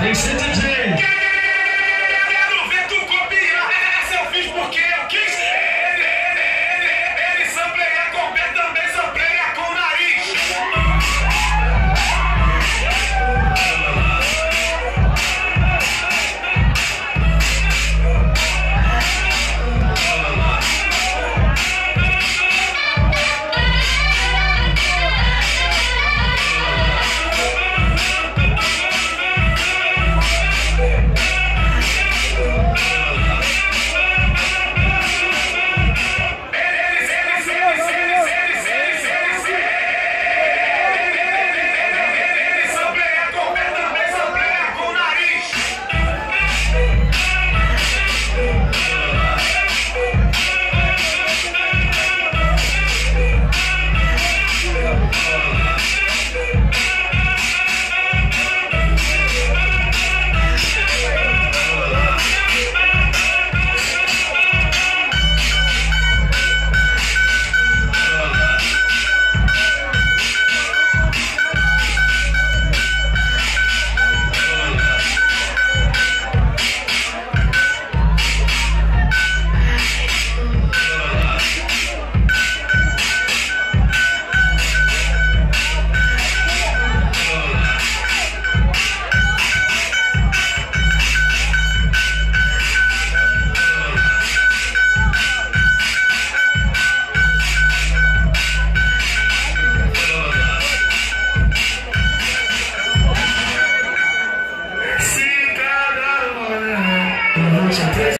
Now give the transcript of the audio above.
They sit